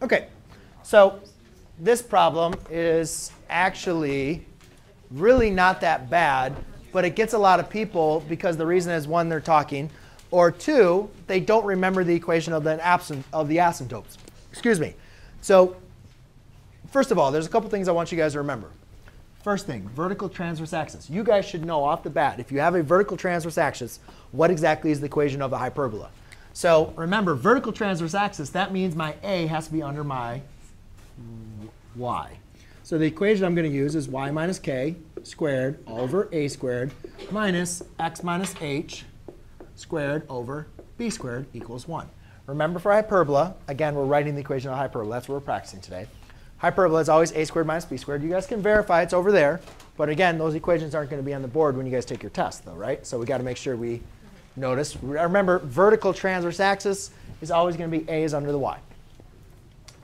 OK, so this problem is actually really not that bad, but it gets a lot of people because the reason is, one, they're talking, or two, they don't remember the equation of the, absent, of the asymptotes. Excuse me. So first of all, there's a couple things I want you guys to remember. First thing, vertical transverse axis. You guys should know off the bat, if you have a vertical transverse axis, what exactly is the equation of a hyperbola. So remember, vertical transverse axis, that means my a has to be under my y. So the equation I'm going to use is y minus k squared over a squared minus x minus h squared over b squared equals 1. Remember for hyperbola, again, we're writing the equation of hyperbola. That's what we're practicing today. Hyperbola is always a squared minus b squared. You guys can verify it's over there. But again, those equations aren't going to be on the board when you guys take your test, though, right? So we got to make sure we notice. Remember, vertical transverse axis is always going to be a is under the y.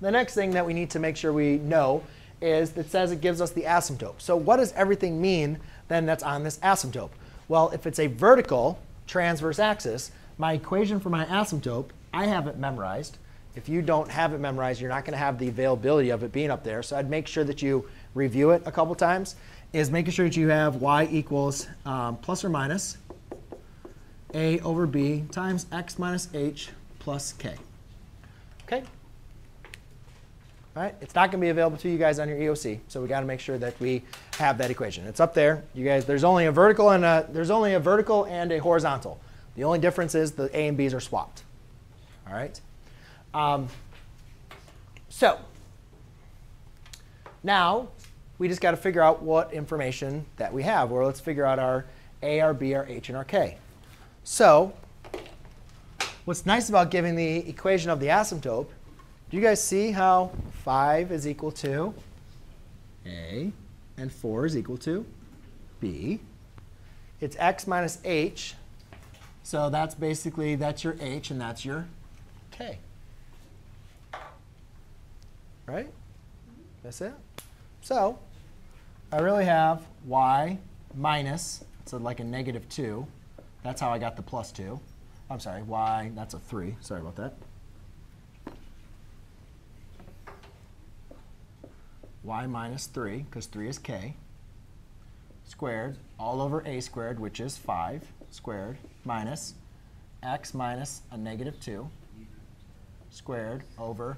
The next thing that we need to make sure we know is that says it gives us the asymptote. So what does everything mean then that's on this asymptote? Well, if it's a vertical transverse axis, my equation for my asymptote, I have it memorized. If you don't have it memorized, you're not going to have the availability of it being up there. So I'd make sure that you review it a couple times, is making sure that you have y equals um, plus or minus a over b times x minus h plus k. OK? All right? It's not going to be available to you guys on your EOC, so we got to make sure that we have that equation. It's up there. You guys, there's only a vertical and a, there's only a vertical and a horizontal. The only difference is the a and b's are swapped. All right? Um, so now we just got to figure out what information that we have. Or let's figure out our a, our b, our h, and our k. So what's nice about giving the equation of the asymptote, do you guys see how 5 is equal to a and 4 is equal to b? It's x minus h. So that's basically, that's your h and that's your k right? That's it. So I really have y minus, so like a negative 2. That's how I got the plus 2. I'm sorry, y, that's a 3. Sorry about that. y minus 3, because 3 is k, squared all over a squared, which is 5 squared, minus x minus a negative 2 squared over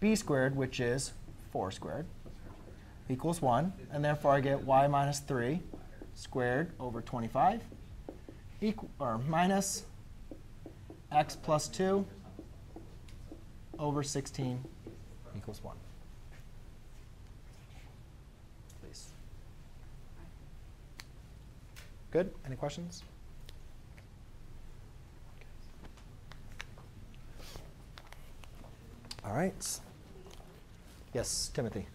b squared, which is 4 squared, equals 1. And therefore, I get y minus 3 squared over 25 equal, or minus x plus 2 over 16 equals 1. Please. Good? Any questions? All right. Yes, Timothy.